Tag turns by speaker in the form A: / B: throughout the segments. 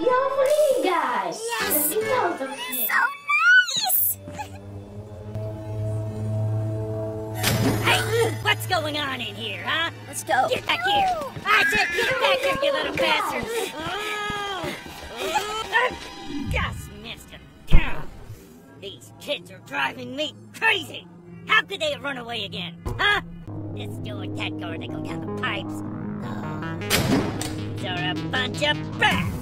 A: You're free, guys. Yes. Get out of. So
B: nice.
C: hey, what's going on in here, huh? Let's
B: go.
C: Get back no. here. I said get back here, you little God. bastard. Oh. oh. Just missed him. Damn. These kids are driving me crazy. How could they run away again, huh? This dude, that door they go down the pipes. Oh. They're a bunch of brats.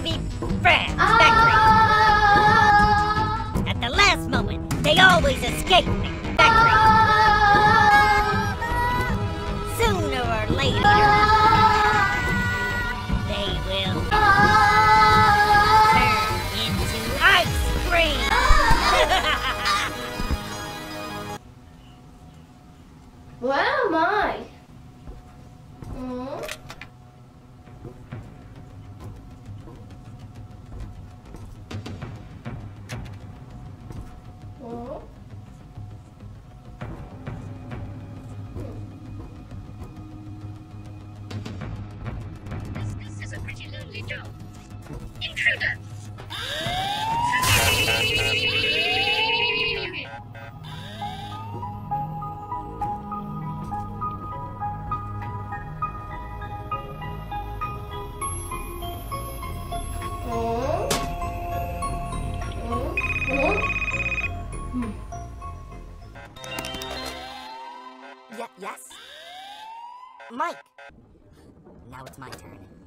C: Chubby brats! Factory! At the last moment, they always escape me! Factory! Sooner or later, they will turn into ice cream!
A: Where am? Hmm? This is a pretty lonely job. Intruder!
C: Mike! Now it's my turn.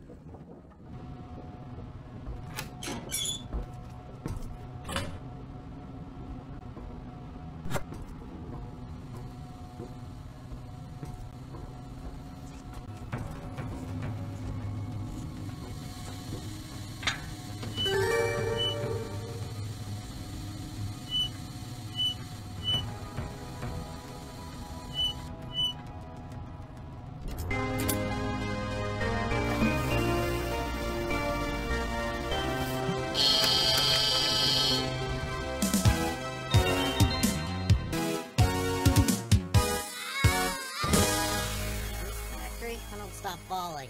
C: I don't stop falling.